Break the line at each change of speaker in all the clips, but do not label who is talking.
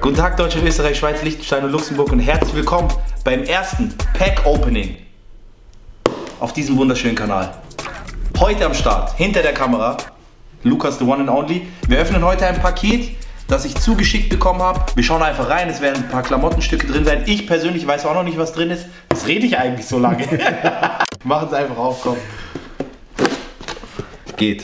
Guten Tag Deutschland, Österreich, Schweiz, Liechtenstein und Luxemburg und herzlich willkommen beim ersten Pack Opening auf diesem wunderschönen Kanal. Heute am Start, hinter der Kamera, Lukas the One and Only. Wir öffnen heute ein Paket, das ich zugeschickt bekommen habe. Wir schauen einfach rein, es werden ein paar Klamottenstücke drin sein. Ich persönlich weiß auch noch nicht, was drin ist. Was rede ich eigentlich so lange? Machen es einfach auf, komm. Geht.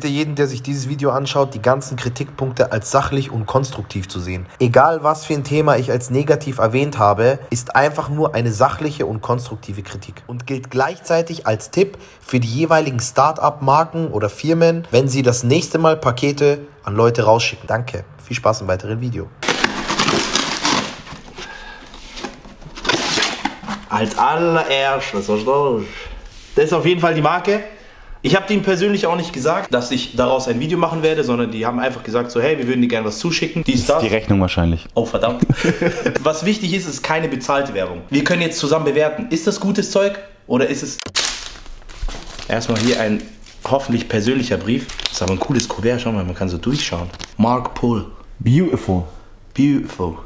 Bitte jeden, der sich dieses Video anschaut, die ganzen Kritikpunkte als sachlich und konstruktiv zu sehen. Egal was für ein Thema ich als negativ erwähnt habe, ist einfach nur eine sachliche und konstruktive Kritik und gilt gleichzeitig als Tipp für die jeweiligen Start-up-Marken oder Firmen, wenn sie das nächste Mal Pakete an Leute rausschicken. Danke. Viel Spaß im weiteren Video.
Als allererstes? Das ist auf jeden Fall die Marke. Ich habe denen persönlich auch nicht gesagt, dass ich daraus ein Video machen werde, sondern die haben einfach gesagt so, hey, wir würden dir gerne was zuschicken. Dies, das.
Die Rechnung wahrscheinlich.
Oh, verdammt. was wichtig ist, ist keine bezahlte Werbung. Wir können jetzt zusammen bewerten. Ist das gutes Zeug oder ist es... Erstmal hier ein hoffentlich persönlicher Brief. Das ist aber ein cooles Kuvert. Schau mal, man kann so durchschauen. Mark Pull.
Beautiful.
Beautiful.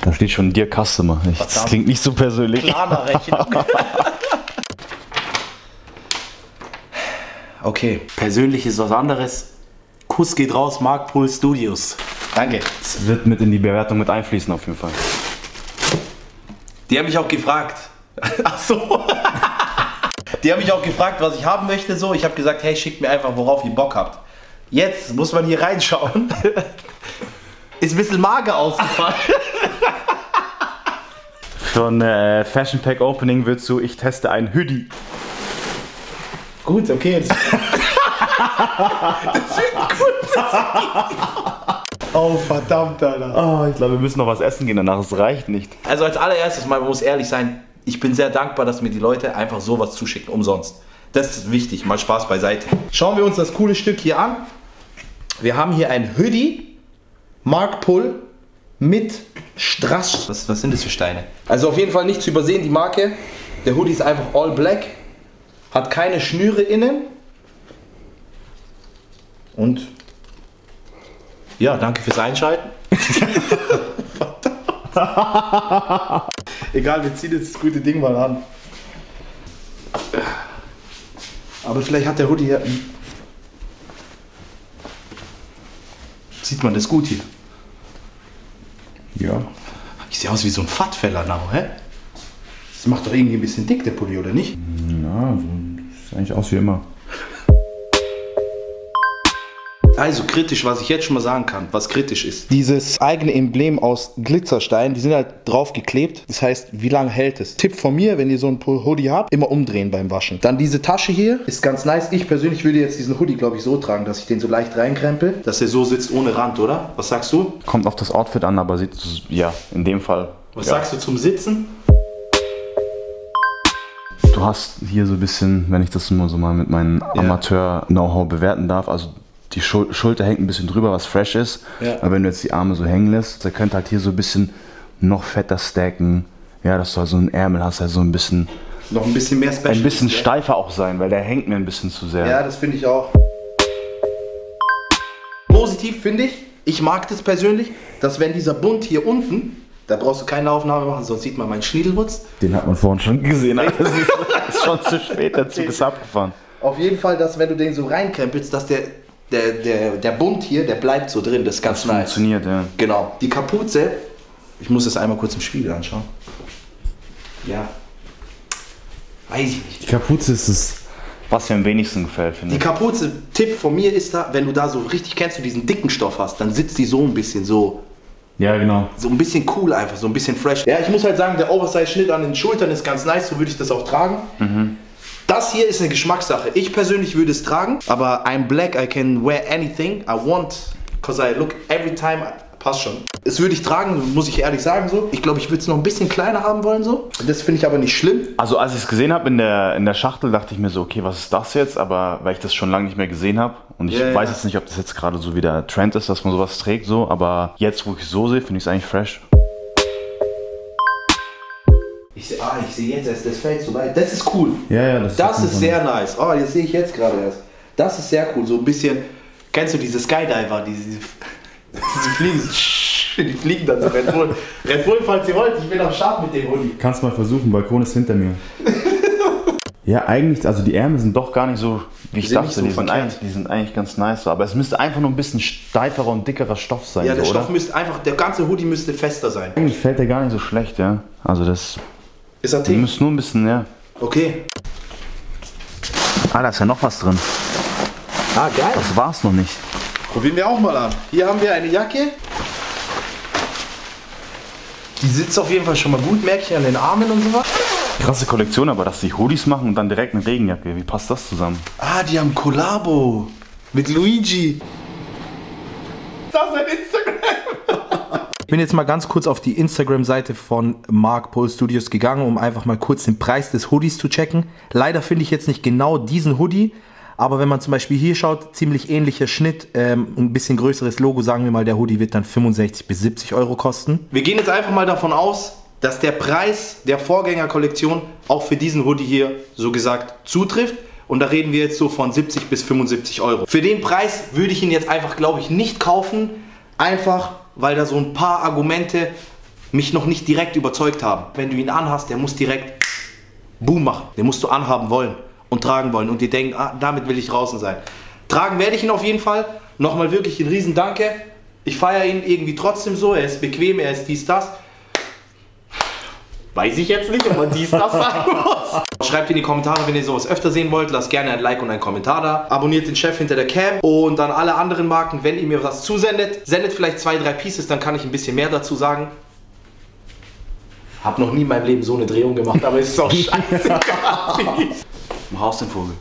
Da steht schon Dear Customer. Ich- Das
Verdammt.
klingt nicht so persönlich.
Planerrechnung. okay, persönlich ist was anderes. Kuss geht raus, Mark Pool Studios. Danke.
Es wird mit in die Bewertung mit einfließen auf jeden Fall.
Die haben mich auch gefragt. Ach so. Die haben mich auch gefragt, was ich haben möchte. So, ich habe gesagt, hey, schickt mir einfach, worauf ihr Bock habt. Jetzt muss man hier reinschauen. Ist ein bisschen mager ausgefallen.
Von äh, Fashion Pack Opening wird zu Ich teste ein Hoodie.
Gut, okay. Das, das wird gut. Oh, verdammt, Alter.
Oh, ich glaube, wir müssen noch was essen gehen danach. Es reicht nicht.
Also als allererstes mal, man muss ehrlich sein, ich bin sehr dankbar, dass mir die Leute einfach sowas zuschicken, umsonst. Das ist wichtig, mal Spaß beiseite. Schauen wir uns das coole Stück hier an. Wir haben hier ein Hoodie, Mark Pull mit Strass. Was, was sind das für Steine? Also auf jeden Fall nicht zu übersehen, die Marke. Der Hoodie ist einfach all black, hat keine Schnüre innen. Und ja, danke fürs Einschalten. Egal, wir ziehen jetzt das gute Ding mal an. Aber vielleicht hat der Hoodie ja. Sieht man das gut hier?
Ja.
Ich sehe aus wie so ein Fattfeller now, hä? Das macht doch irgendwie ein bisschen dick, der Pulli, oder nicht?
Ja, so sieht eigentlich aus wie immer.
Also kritisch, was ich jetzt schon mal sagen kann, was kritisch ist. Dieses eigene Emblem aus Glitzerstein, die sind halt drauf geklebt. Das heißt, wie lange hält es? Tipp von mir, wenn ihr so ein Hoodie habt, immer umdrehen beim Waschen. Dann diese Tasche hier ist ganz nice. Ich persönlich würde jetzt diesen Hoodie, glaube ich, so tragen, dass ich den so leicht reinkrempel. Dass er so sitzt ohne Rand, oder? Was sagst du?
Kommt auf das Outfit an, aber sieht, ja, in dem Fall.
Was
ja.
sagst du zum Sitzen?
Du hast hier so ein bisschen, wenn ich das nur so mal mit meinem Amateur-Know-how bewerten darf, also die Schul Schulter hängt ein bisschen drüber, was fresh ist.
Ja.
Aber wenn du jetzt die Arme so hängen lässt, der könnte halt hier so ein bisschen noch fetter stacken. Ja, dass du halt so einen Ärmel hast, der so ein bisschen,
Noch ein bisschen mehr Special.
ein bisschen
ist,
steifer auch sein, weil der hängt mir ein bisschen zu sehr.
Ja, das finde ich auch. Positiv finde ich, ich mag das persönlich, dass wenn dieser Bund hier unten, da brauchst du keine Aufnahme machen, sonst sieht man meinen Schniedelwurz.
Den hat man vorhin schon gesehen. Das ist, ist schon zu spät, der Zug ist abgefahren.
Auf jeden Fall, dass wenn du den so reinkrempelst, dass der, der, der, der Bund hier, der bleibt so drin, das ist ganz nice.
Funktioniert, ja.
Genau. Die Kapuze, ich muss das einmal kurz im Spiegel anschauen. Ja. Weiß ich nicht.
Die Kapuze ist es, was mir am wenigsten gefällt, finde
Die
ich.
Kapuze, Tipp von mir ist da, wenn du da so richtig kennst, du diesen dicken Stoff hast, dann sitzt die so ein bisschen so,
Ja, genau.
so ein bisschen cool einfach, so ein bisschen fresh. Ja, ich muss halt sagen, der Oversize-Schnitt an den Schultern ist ganz nice, so würde ich das auch tragen. Das hier ist eine Geschmackssache. Ich persönlich würde es tragen, aber I'm black, I can wear anything I want, cause I look every time, passt schon. Das würde ich tragen, muss ich ehrlich sagen so. Ich glaube, ich würde es noch ein bisschen kleiner haben wollen so. Das finde ich aber nicht schlimm.
Also als ich es gesehen habe in der, in der Schachtel, dachte ich mir so, okay, was ist das jetzt? Aber weil ich das schon lange nicht mehr gesehen habe und ich
ja.
weiß jetzt nicht, ob das jetzt gerade so wie der Trend ist, dass man sowas trägt, so, aber jetzt, wo ich es so sehe, finde ich es eigentlich fresh.
Ich sehe, ah, ich sehe jetzt erst, das fällt so weit. Das ist cool.
Ja, ja, das,
Das ist sehr nice. Oh, das sehe ich jetzt gerade erst. Das ist sehr cool. So ein bisschen. Kennst du diese Skydiver? Diese, diese, diese fliegen. Die fliegen dann so Red Bull. Red Bull, falls ihr wollt, ich bin am Start mit dem Hoodie.
Kannst mal versuchen, Balkon ist hinter mir. ja, eigentlich, also die Ärmel sind doch gar nicht so, wie ich dachte.
so
die, sind eigentlich, die sind eigentlich ganz nice. Aber es müsste einfach nur ein bisschen steiferer und dickerer Stoff sein,
Ja, der
so,
Stoff
oder?
müsste einfach, der ganze Hoodie müsste fester sein.
Eigentlich fällt der gar nicht so schlecht, ja. Also das,
Ist er Tee?
müsst nur ein bisschen, ja.
Okay.
Ah, da ist ja noch was drin.
Ah, geil.
Das war's noch nicht.
Probieren wir auch mal an. Hier haben wir eine Jacke. Die sitzt auf jeden Fall schon mal gut, merke ich an den Armen und so was.
Krasse Kollektion, aber dass die Hoodies machen und dann direkt eine Regenjacke. Wie passt das zusammen?
Ah, die haben Kollabo mit Luigi. Das ist ein Instagram. Ich bin jetzt mal ganz kurz auf die Instagram-Seite von Mark Pole Studios gegangen, um einfach mal kurz den Preis des Hoodies zu checken. Leider finde ich jetzt nicht genau diesen Hoodie, aber wenn man zum Beispiel hier schaut, ziemlich ähnlicher Schnitt, ähm, ein bisschen größeres Logo, sagen wir mal, der Hoodie wird dann 65 bis 70 Euro kosten. Wir gehen jetzt einfach mal davon aus, dass der Preis der Vorgängerkollektion auch für diesen Hoodie hier so gesagt zutrifft. Und da reden wir jetzt so von 70 bis 75 Euro. Für den Preis würde ich ihn jetzt einfach, glaube ich, nicht kaufen. Einfach, weil da so ein paar Argumente mich noch nicht direkt überzeugt haben. Wenn du ihn anhast, der muss direkt Boom machen. Den musst du anhaben wollen und tragen wollen. Und dir denken, ah, damit will ich draußen sein. Tragen werde ich ihn auf jeden Fall. Nochmal wirklich ein riesen Danke. Ich feiere ihn irgendwie trotzdem so. Er ist bequem, er ist dies, das. Weiß ich jetzt nicht, ob man dies, das sagen muss. Schreibt in die Kommentare, wenn ihr sowas öfter sehen wollt. Lasst gerne ein Like und einen Kommentar da. Abonniert den Chef hinter der Cam. Und an alle anderen Marken, wenn ihr mir was zusendet, sendet vielleicht zwei, drei Pieces, dann kann ich ein bisschen mehr dazu sagen. Hab noch nie in meinem Leben so eine Drehung gemacht, aber es ist auch scheißegal. Mach aus den Vogel.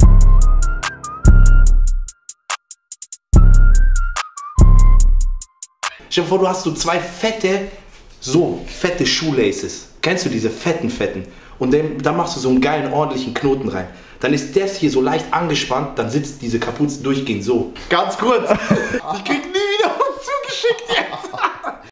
Stell dir vor, du hast so zwei fette, so fette Shoelaces. Kennst du diese fetten, fetten? Und dann, dann machst du so einen geilen, ordentlichen Knoten rein. Dann ist das hier so leicht angespannt, dann sitzt diese Kapuze durchgehend so. Ganz kurz. Ich krieg nie wieder was zugeschickt jetzt.